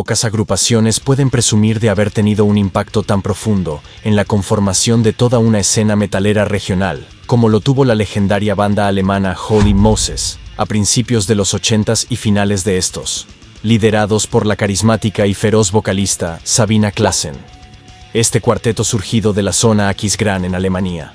Pocas agrupaciones pueden presumir de haber tenido un impacto tan profundo en la conformación de toda una escena metalera regional, como lo tuvo la legendaria banda alemana Holy Moses, a principios de los 80s y finales de estos, liderados por la carismática y feroz vocalista Sabina Klassen. Este cuarteto surgido de la zona Aquisgrán en Alemania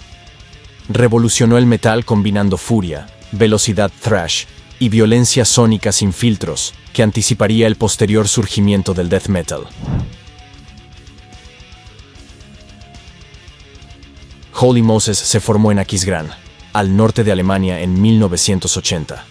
revolucionó el metal combinando furia, velocidad thrash y violencia sónica sin filtros, que anticiparía el posterior surgimiento del death metal. Holy Moses se formó en Aquisgrán, al norte de Alemania en 1980.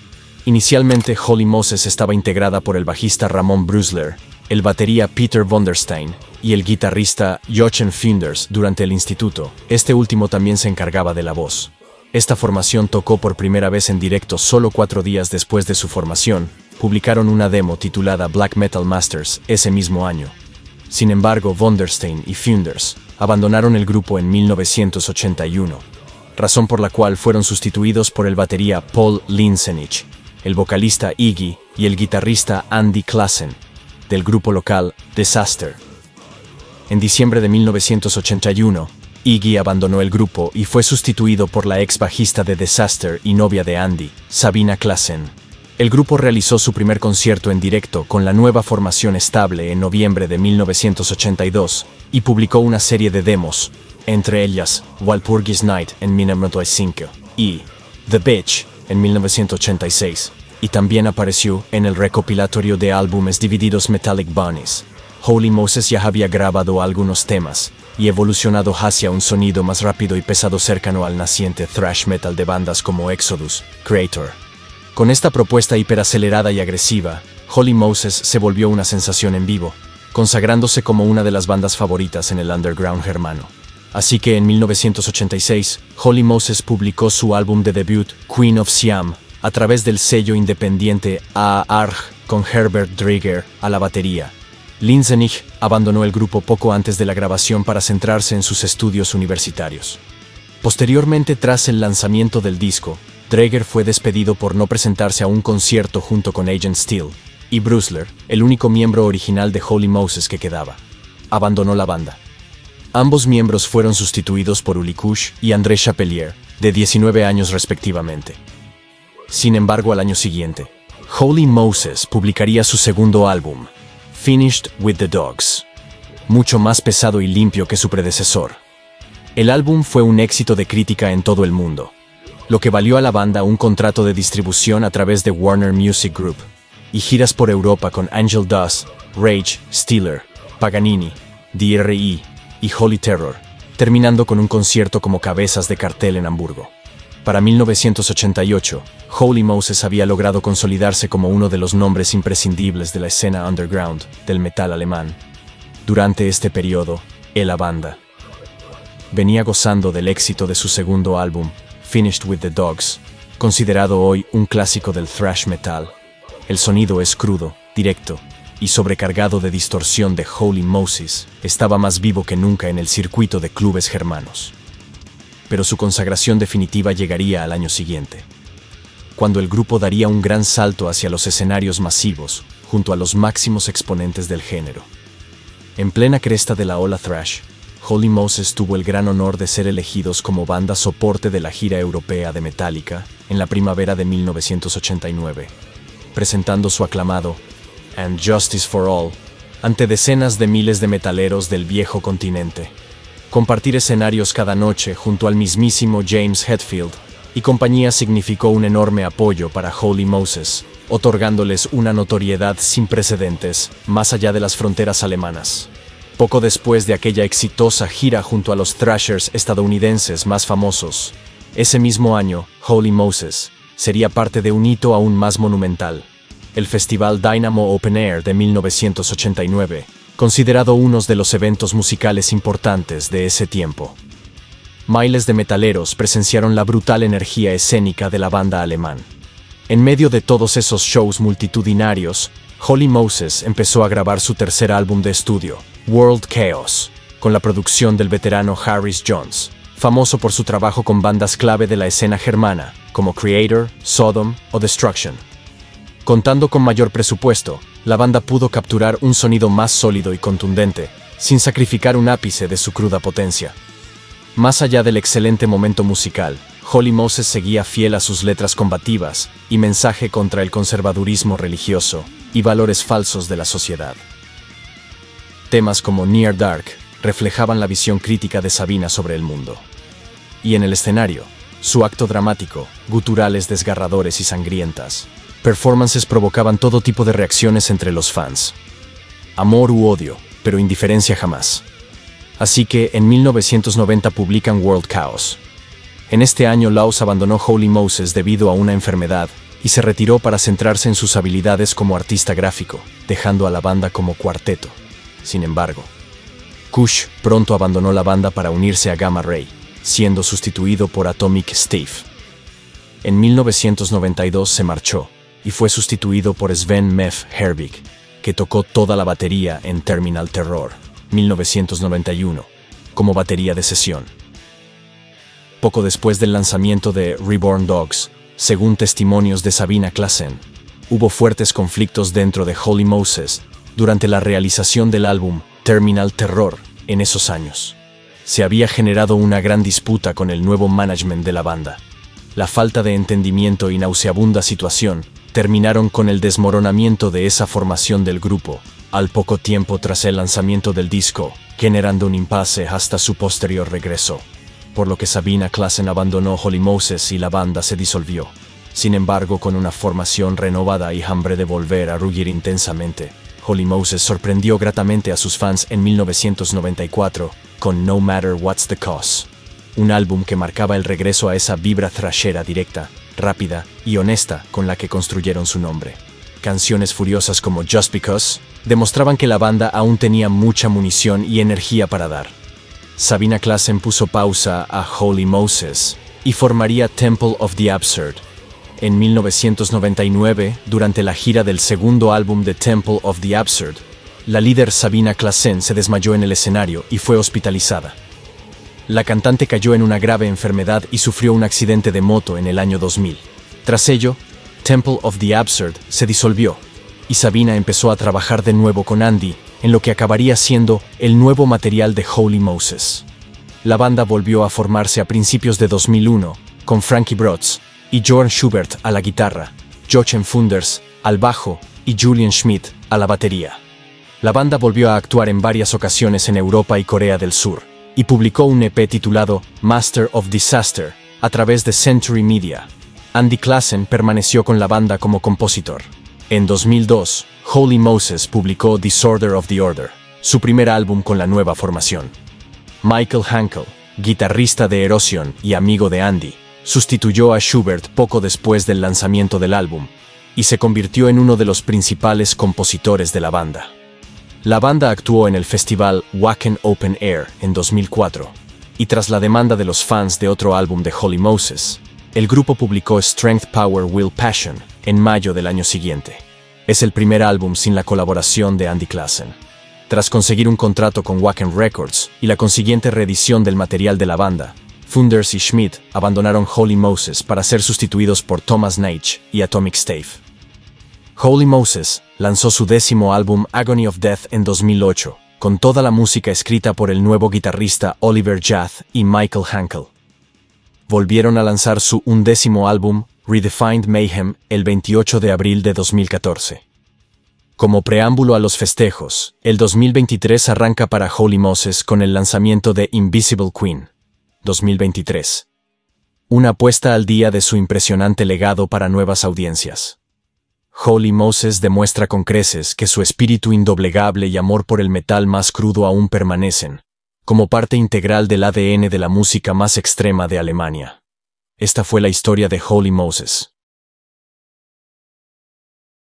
Inicialmente, Holy Moses estaba integrada por el bajista Ramón Brusler, el batería Peter Vonderstein y el guitarrista Jochen Finders durante el instituto. Este último también se encargaba de la voz. Esta formación tocó por primera vez en directo solo cuatro días después de su formación. Publicaron una demo titulada Black Metal Masters ese mismo año. Sin embargo, Vonderstein y Funders abandonaron el grupo en 1981, razón por la cual fueron sustituidos por el batería Paul Linsenich, el vocalista Iggy y el guitarrista Andy Klassen, del grupo local Disaster. En diciembre de 1981, Iggy abandonó el grupo y fue sustituido por la ex bajista de Disaster y novia de Andy, Sabina Klassen. El grupo realizó su primer concierto en directo con la nueva formación estable en noviembre de 1982 y publicó una serie de demos, entre ellas Walpurgis Night en 1985 y The Bitch en 1986, y también apareció en el recopilatorio de álbumes divididos Metallic Bunnies. Holy Moses ya había grabado algunos temas, y evolucionado hacia un sonido más rápido y pesado cercano al naciente thrash metal de bandas como Exodus, Creator. Con esta propuesta hiperacelerada y agresiva, Holy Moses se volvió una sensación en vivo, consagrándose como una de las bandas favoritas en el underground germano. Así que en 1986, Holy Moses publicó su álbum de debut, Queen of Siam, a través del sello independiente A.A.R.G. con Herbert Drieger a la batería, Linzenich abandonó el grupo poco antes de la grabación para centrarse en sus estudios universitarios. Posteriormente, tras el lanzamiento del disco, Dreger fue despedido por no presentarse a un concierto junto con Agent Steel, y Brusler, el único miembro original de Holy Moses que quedaba, abandonó la banda. Ambos miembros fueron sustituidos por Uli Kush y André Chapelier, de 19 años respectivamente. Sin embargo, al año siguiente, Holy Moses publicaría su segundo álbum, Finished with the Dogs, mucho más pesado y limpio que su predecesor. El álbum fue un éxito de crítica en todo el mundo, lo que valió a la banda un contrato de distribución a través de Warner Music Group y giras por Europa con Angel Dust, Rage, Steeler, Paganini, DRI y Holy Terror, terminando con un concierto como cabezas de cartel en Hamburgo. Para 1988, Holy Moses había logrado consolidarse como uno de los nombres imprescindibles de la escena underground del metal alemán. Durante este periodo, la banda venía gozando del éxito de su segundo álbum, Finished with the Dogs, considerado hoy un clásico del thrash metal. El sonido es crudo, directo y sobrecargado de distorsión de Holy Moses, estaba más vivo que nunca en el circuito de clubes germanos pero su consagración definitiva llegaría al año siguiente, cuando el grupo daría un gran salto hacia los escenarios masivos, junto a los máximos exponentes del género. En plena cresta de la ola thrash, Holy Moses tuvo el gran honor de ser elegidos como banda soporte de la gira europea de Metallica en la primavera de 1989, presentando su aclamado And Justice for All ante decenas de miles de metaleros del viejo continente compartir escenarios cada noche junto al mismísimo James Hetfield y compañía significó un enorme apoyo para Holy Moses, otorgándoles una notoriedad sin precedentes más allá de las fronteras alemanas. Poco después de aquella exitosa gira junto a los thrashers estadounidenses más famosos, ese mismo año, Holy Moses sería parte de un hito aún más monumental, el Festival Dynamo Open Air de 1989, considerado uno de los eventos musicales importantes de ese tiempo. Miles de metaleros presenciaron la brutal energía escénica de la banda alemán. En medio de todos esos shows multitudinarios, Holy Moses empezó a grabar su tercer álbum de estudio, World Chaos, con la producción del veterano Harris Jones, famoso por su trabajo con bandas clave de la escena germana, como Creator, Sodom o Destruction. Contando con mayor presupuesto, la banda pudo capturar un sonido más sólido y contundente, sin sacrificar un ápice de su cruda potencia. Más allá del excelente momento musical, Holly Moses seguía fiel a sus letras combativas y mensaje contra el conservadurismo religioso y valores falsos de la sociedad. Temas como Near Dark reflejaban la visión crítica de Sabina sobre el mundo. Y en el escenario, su acto dramático, guturales desgarradores y sangrientas, performances provocaban todo tipo de reacciones entre los fans. Amor u odio, pero indiferencia jamás. Así que en 1990 publican World Chaos. En este año Laos abandonó Holy Moses debido a una enfermedad y se retiró para centrarse en sus habilidades como artista gráfico, dejando a la banda como cuarteto. Sin embargo, Kush pronto abandonó la banda para unirse a Gamma Ray, siendo sustituido por Atomic Steve. En 1992 se marchó y fue sustituido por Sven Meff Herbig, que tocó toda la batería en Terminal Terror. 1991, como batería de sesión. Poco después del lanzamiento de Reborn Dogs, según testimonios de Sabina Klassen, hubo fuertes conflictos dentro de Holy Moses durante la realización del álbum Terminal Terror en esos años. Se había generado una gran disputa con el nuevo management de la banda. La falta de entendimiento y nauseabunda situación terminaron con el desmoronamiento de esa formación del grupo, al poco tiempo tras el lanzamiento del disco, generando un impasse hasta su posterior regreso, por lo que Sabina Klassen abandonó Holy Moses y la banda se disolvió. Sin embargo, con una formación renovada y hambre de volver a rugir intensamente, Holy Moses sorprendió gratamente a sus fans en 1994 con No Matter What's the Cause, un álbum que marcaba el regreso a esa vibra thrashera directa, rápida y honesta con la que construyeron su nombre canciones furiosas como Just Because, demostraban que la banda aún tenía mucha munición y energía para dar. Sabina Klassen puso pausa a Holy Moses y formaría Temple of the Absurd. En 1999, durante la gira del segundo álbum de Temple of the Absurd, la líder Sabina Klassen se desmayó en el escenario y fue hospitalizada. La cantante cayó en una grave enfermedad y sufrió un accidente de moto en el año 2000. Tras ello, Temple of the Absurd se disolvió y Sabina empezó a trabajar de nuevo con Andy en lo que acabaría siendo el nuevo material de Holy Moses. La banda volvió a formarse a principios de 2001 con Frankie Brotz y Joran Schubert a la guitarra, Jochen Funders al bajo y Julian Schmidt a la batería. La banda volvió a actuar en varias ocasiones en Europa y Corea del Sur y publicó un EP titulado Master of Disaster a través de Century Media, Andy Klassen permaneció con la banda como compositor. En 2002, Holy Moses publicó Disorder of the Order, su primer álbum con la nueva formación. Michael Hankel, guitarrista de Erosion y amigo de Andy, sustituyó a Schubert poco después del lanzamiento del álbum y se convirtió en uno de los principales compositores de la banda. La banda actuó en el festival Wacken Open Air en 2004 y tras la demanda de los fans de otro álbum de Holy Moses, el grupo publicó Strength, Power, Will, Passion en mayo del año siguiente. Es el primer álbum sin la colaboración de Andy Klassen. Tras conseguir un contrato con Wacken Records y la consiguiente reedición del material de la banda, Funders y Schmidt abandonaron Holy Moses para ser sustituidos por Thomas Nage y Atomic Stave. Holy Moses lanzó su décimo álbum Agony of Death en 2008, con toda la música escrita por el nuevo guitarrista Oliver Jath y Michael Hankel volvieron a lanzar su undécimo álbum, Redefined Mayhem, el 28 de abril de 2014. Como preámbulo a los festejos, el 2023 arranca para Holy Moses con el lanzamiento de Invisible Queen, 2023. Una apuesta al día de su impresionante legado para nuevas audiencias. Holy Moses demuestra con creces que su espíritu indoblegable y amor por el metal más crudo aún permanecen, como parte integral del ADN de la música más extrema de Alemania. Esta fue la historia de Holy Moses.